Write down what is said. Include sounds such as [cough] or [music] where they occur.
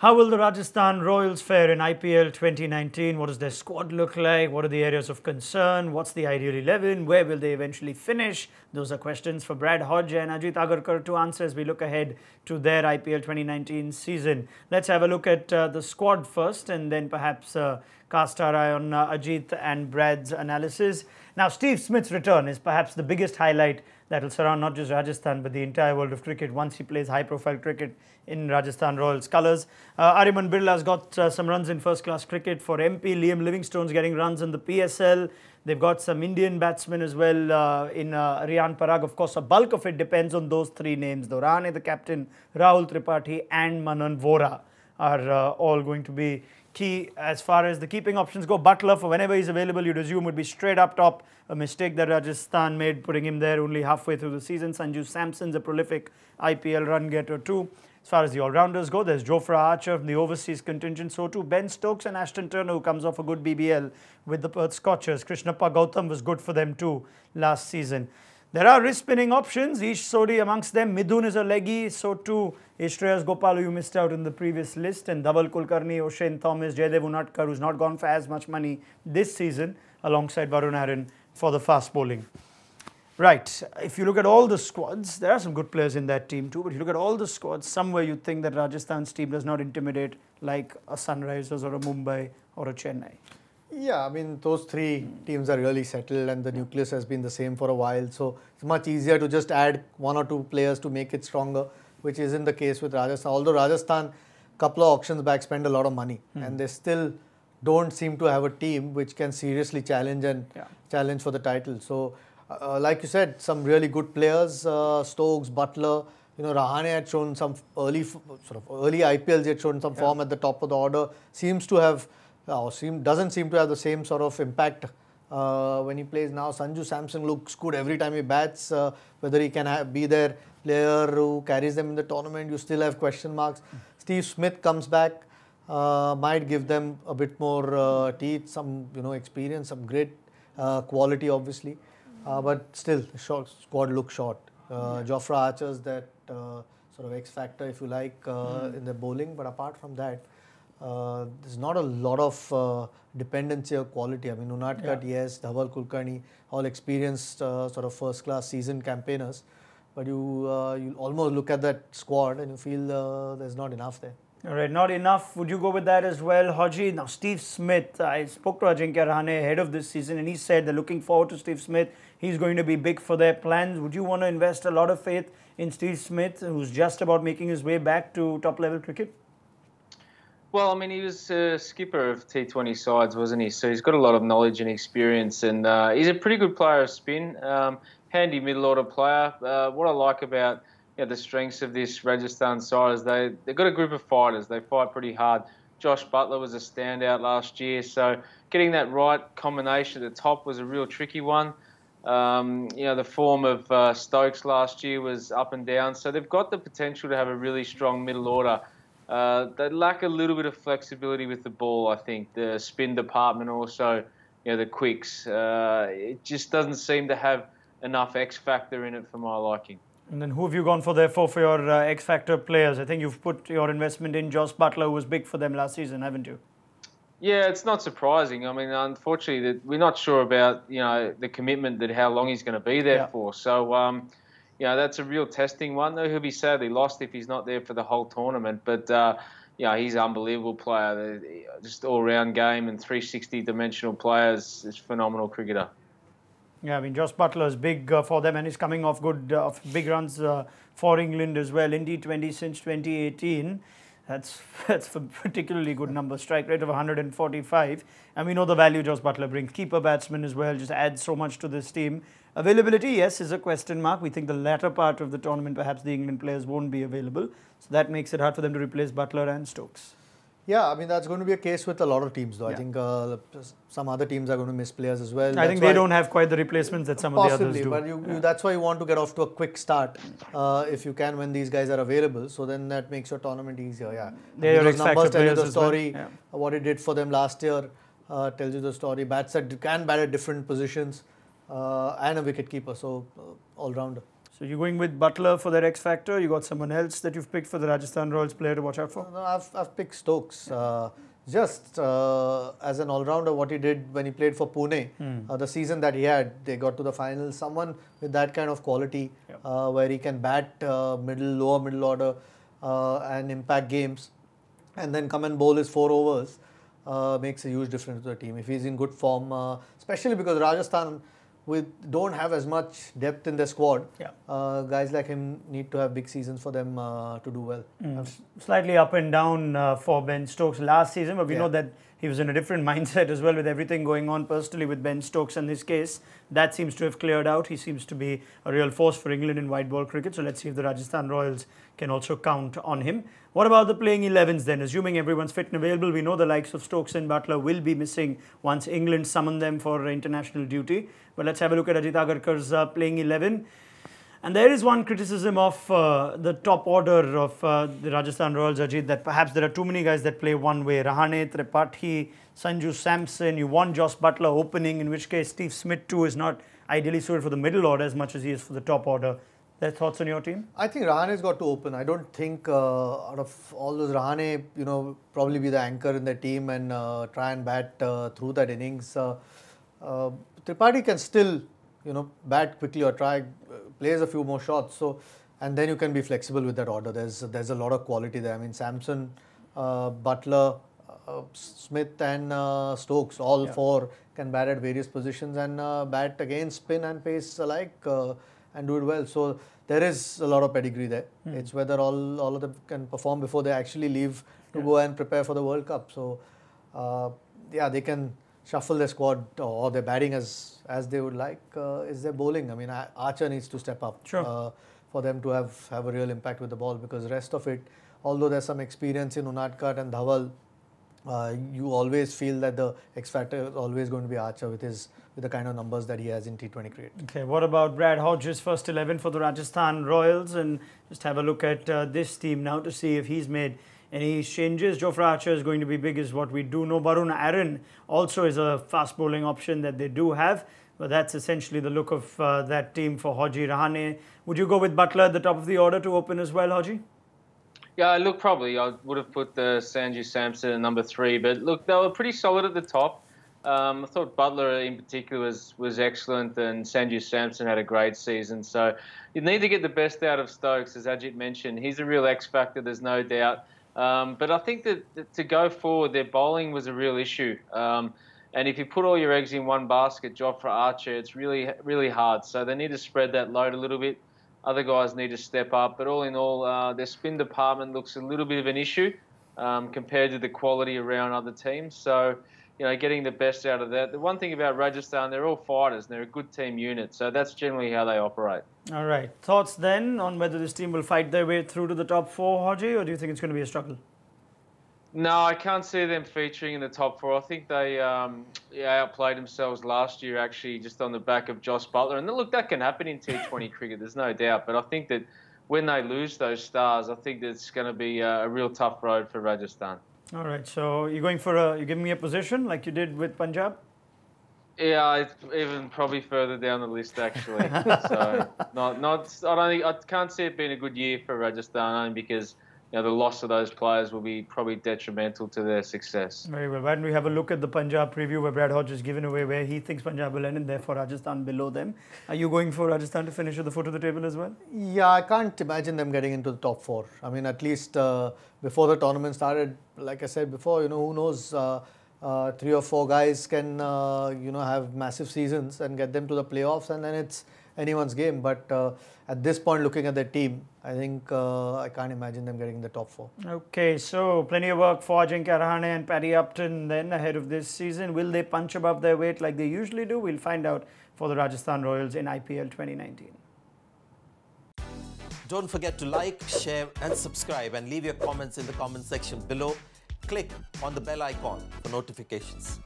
How will the Rajasthan Royals fare in IPL 2019? What does their squad look like? What are the areas of concern? What's the ideal 11? Where will they eventually finish? Those are questions for Brad Hodge and Ajit Agarkar to answer as we look ahead to their IPL 2019 season. Let's have a look at uh, the squad first and then perhaps uh, cast our eye on uh, Ajit and Brad's analysis. Now, Steve Smith's return is perhaps the biggest highlight that will surround not just Rajasthan but the entire world of cricket once he plays high profile cricket in Rajasthan Royals colours. Uh, Aryaman Birla has got uh, some runs in first class cricket for MP. Liam Livingstone's getting runs in the PSL. They've got some Indian batsmen as well uh, in uh, Parag. Of course, a bulk of it depends on those three names. Rahane, the captain, Rahul Tripathi and Manan Vohra are uh, all going to be key as far as the keeping options go. Buttler, for whenever he's available, you'd assume would be straight up top. A mistake that Rajasthan made putting him there only halfway through the season. Sanju Samson's a prolific IPL run getter too. As far as the all-rounders go, there's Jofra Archer from the overseas contingent, so too Ben Stokes and Ashton Turner, who comes off a good BBL with the Perth Scorchers. Krishnappa Gautam was good for them too last season. There are wrist spinning options, Ish Sodhi amongst them. Midhun is a leggy, so too is Shreyas Gopal, you missed out in the previous list, and Dhaval Kulkarni, Oshane Thomas, Jaydev Unadkat, who's not gone for as much money this season, alongside Varun Aaron for the fast bowling. Right. If you look at all the squads, there are some good players in that team too. But if you look at all the squads, somewhere you think that Rajasthan's team does not intimidate like a Sunrisers or a Mumbai or a Chennai. Yeah, I mean, those three teams are really settled and the nucleus has been the same for a while. So it's much easier to just add one or two players to make it stronger, which isn't the case with Rajasthan. Although Rajasthan, couple of auctions back, spend a lot of money mm. and they still don't seem to have a team which can seriously challenge and yeah. challenge for the title. So uh, like you said, some really good players, uh, Stokes, Buttler, You know, Rahane had shown some early, sort of early IPLs. Had shown some yeah. form at the top of the order. Seems to have, uh, seem doesn't seem to have the same sort of impact uh, when he plays now. Sanju Samson looks good every time he bats. Uh, whether he can have, be their player who carries them in the tournament, you still have question marks. Mm. Steve Smith comes back, uh, might give them a bit more teeth, some you know experience, some great quality, obviously. Uh, but still, the short, squad looks short. Uh, Jofra Archer's that uh, sort of X factor, if you like, uh, mm. in the bowling. But apart from that, uh, there's not a lot of uh, dependency or quality. I mean, Unadkat, yeah. yes, Dhaval Kulkarni, all experienced sort of first class season campaigners. But you you almost look at that squad and you feel there's not enough there. All right, not enough. Would you go with that as well, Hodgey? Now, Steve Smith, I spoke to Ajinkya Rahane ahead of this season and he said they're looking forward to Steve Smith. He's going to be big for their plans. Would you want to invest a lot of faith in Steve Smith, who's just about making his way back to top level cricket? Well, I mean, he was a skipper of T20 sides, wasn't he? So he's got a lot of knowledge and experience, and uh, he's a pretty good player of spin. Um, handy middle order player. Uh, what I like about you know, the strengths of this Rajasthan side is they they've got a group of fighters. They fight pretty hard. Josh Buttler was a standout last year, so getting that right combination at the top was a real tricky one. Um, you know, the form of uh, Stokes last year was up and down, so they've got the potential to have a really strong middle order. Uh, they lack a little bit of flexibility with the ball, I think. The spin department also, you know, the quicks. Uh, it just doesn't seem to have enough X factor in it for my liking. And then who have you gone for therefore for your uh, X factor players? I think you've put your investment in Josh Buttler, who was big for them last season, haven't you? Yeah, it's not surprising. I mean, unfortunately, we're not sure about you know the commitment that how long he's going to be there yeah. for. So, um, you know, that's a real testing one. Though he'll be sadly lost if he's not there for the whole tournament. But uh, he's an unbelievable player. Just all-round game and 360 dimensional players. Is phenomenal cricketer. Yeah, I mean, Josh Buttler is big uh, for them and he's coming off good, uh, big runs uh, for England as well in T20 since 2018. That's [laughs] that's a particularly good number. Strike rate of 145. And we know the value Josh Buttler brings. Keeper batsman as well, just adds so much to this team. Availability, yes, is a question mark. We think the latter part of the tournament, perhaps the England players won't be available. So that makes it hard for them to replace Buttler and Stokes. Yeah, I mean that's going to be a case with a lot of teams, though. Yeah. I think uh, some other teams are going to miss players as well. I that's think they don't have quite the replacements that some possibly, of the others do. but you, yeah. you, that's why you want to get off to a quick start uh, if you can when these guys are available. So then that makes your tournament easier. Yeah, they those numbers tell you the story. Well. Yeah. What it did for them last year uh, tells you the story. Bats that can bat at different positions uh, and a wicket keeper, so uh, all rounder. So you're going with Buttler for that X factor. You got someone else that you've picked for the Rajasthan Royals player to watch out for. No, I've, I've picked Stokes. Uh, just uh, as an all-rounder, what he did when he played for Pune, Hmm. uh, the season that he had, they got to the final. Someone with that kind of quality, Yep. uh, where he can bat uh, middle, lower middle order, uh, and impact games, and then come and bowl his four overs, uh, makes a huge difference to the team. If he's in good form, uh, especially because Rajasthan with don't have as much depth in their squad. Yeah. Uh, guys like him need to have big seasons for them uh, to do well. Slightly up and down uh, for Ben Stokes last season, but we Yeah. know that he was in a different [laughs] mindset as well with everything going on personally with Ben Stokes in this case. That seems to have cleared out. He seems to be a real force for England in white ball cricket. So let's see if the Rajasthan Royals can also count on him. What about the playing 11s then? Assuming everyone's fit and available, we know the likes of Stokes and Buttler will be missing once England summon them for international duty. But let's have a look at Ajit Agarkar's uh, playing 11. And there is one criticism of uh, the top order of uh, the Rajasthan Royals, Ajit, that perhaps there are too many guys that play one way. Rahane, Tripathi, Sanju Samson, you want Jos Buttler opening, in which case Steve Smith too is not ideally suited for the middle order as much as he is for the top order. Their thoughts on your team? I think Rahane's got to open. I don't think uh, out of all those Rahane, you know, probably be the anchor in the team and uh, try and bat uh, through that innings. Uh, uh, Tripathi can still, you know, bat quickly or try, plays a few more shots. So, and then you can be flexible with that order. There's there's a lot of quality there. I mean, Samson, uh, Buttler, uh, Smith, and uh, Stokes, all Yeah. four can bat at various positions and uh, bat against spin and pace alike uh, and do it well. So there is a lot of pedigree there. Hmm. It's whether all all of them can perform before they actually leave to go and prepare for the World Cup. So uh, yeah, they can shuffle their squad or their batting as as they would like. Uh, is their bowling? I mean, Archer needs to step up Sure. uh, for them to have have a real impact with the ball because the rest of it, although there's some experience in Unadkat and Dhaval, uh, you always feel that the X factor is always going to be Archer with his with the kind of numbers that he has in T20 cricket. Okay, what about Brad Hodge's first 11 for the Rajasthan Royals? And just have a look at uh, this team now to see if he's made any changes. Jofra Archer is going to be big, is what we do know. Varun Aaron also is a fast bowling option that they do have. But that's essentially the look of uh, that team for Haji Rahane. Would you go with Buttler at the top of the order to open as well, Hodgey? Yeah, look, probably I would have put the Sanju Samson at number three, but look, they were pretty solid at the top. Um, I thought Buttler in particular was was excellent, and Sanju Samson had a great season. So you need to get the best out of Stokes, as Ajit mentioned. He's a real X factor, there's no doubt. Um, but I think that, that to go forward, their bowling was a real issue. Um, and if you put all your eggs in one basket, Jofra Archer, it's really really hard. So they need to spread that load a little bit. Other guys need to step up. But all in all, uh, their spin department looks a little bit of an issue um, compared to the quality around other teams. So, you know, getting the best out of that. The one thing about Rajasthan, they're all fighters. And they're a good team unit. So that's generally how they operate. All right. Thoughts then on whether this team will fight their way through to the top four, Hodgey, or do you think it's going to be a struggle? No, I can't see them featuring in the top four. I think they um, yeah, outplayed themselves last year, actually, just on the back of Josh Buttler. And look, that can happen in T20 [laughs] cricket, there's no doubt. But I think that when they lose those stars, I think it's going to be a, a real tough road for Rajasthan. All right. So you're going for a, you giving me a position like you did with Punjab? Yeah, it's even probably further down the list actually. [laughs] so not not I don't think I can't see it being a good year for Rajasthan only because you know the loss of those players will be probably detrimental to their success. Very well. Why don't we have a look at the Punjab preview where Brad Hodge has given away where he thinks Punjab will end and therefore Rajasthan below them. Are you going for Rajasthan to finish at the foot of the table as well? Yeah, I can't imagine them getting into the top four. I mean, at least uh, before the tournament started, like I said before, you know, who knows, uh, uh, three or four guys can, uh, you know, have massive seasons and get them to the playoffs, and then it's anyone's game. But uh, at this point, looking at the team, I think uh, I can't imagine them getting the top four. Okay, so plenty of work for Ajinkya Rahane and Paddy Upton then ahead of this season. Will they punch above their weight like they usually do? We'll find out for the Rajasthan Royals in IPL 2019. Don't forget to like, share, and subscribe, and leave your comments in the comment section below. Click on the bell icon for notifications.